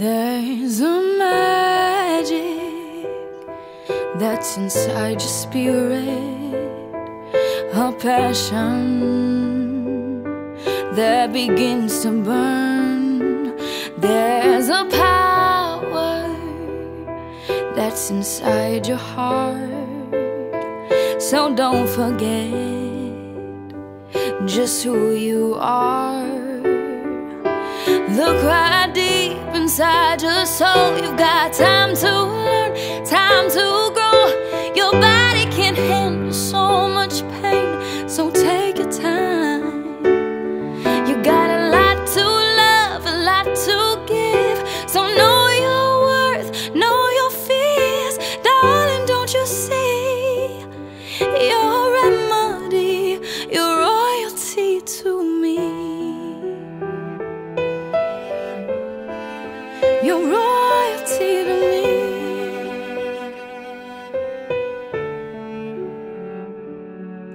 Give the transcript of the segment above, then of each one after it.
There's a magic that's inside your spirit, a passion that begins to burn. There's a power that's inside your heart, so don't forget just who you are. Look right deep inside your soul. You've got time to learn, time to grow.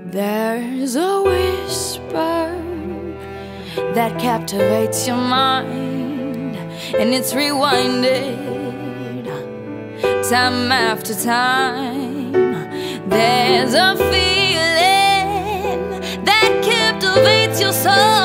There's a whisper that captivates your mind, and it's rewinded time after time. There's a feeling that captivates your soul,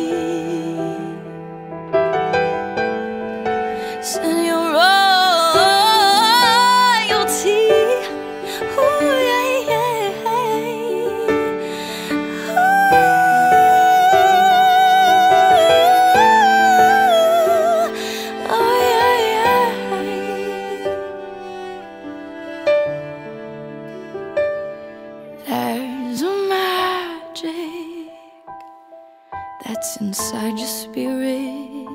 that's inside your spirit,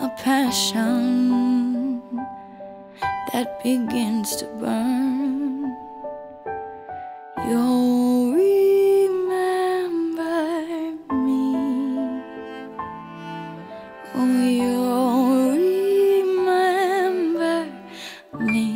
a passion that begins to burn. You'll remember me. Oh, you'll remember me.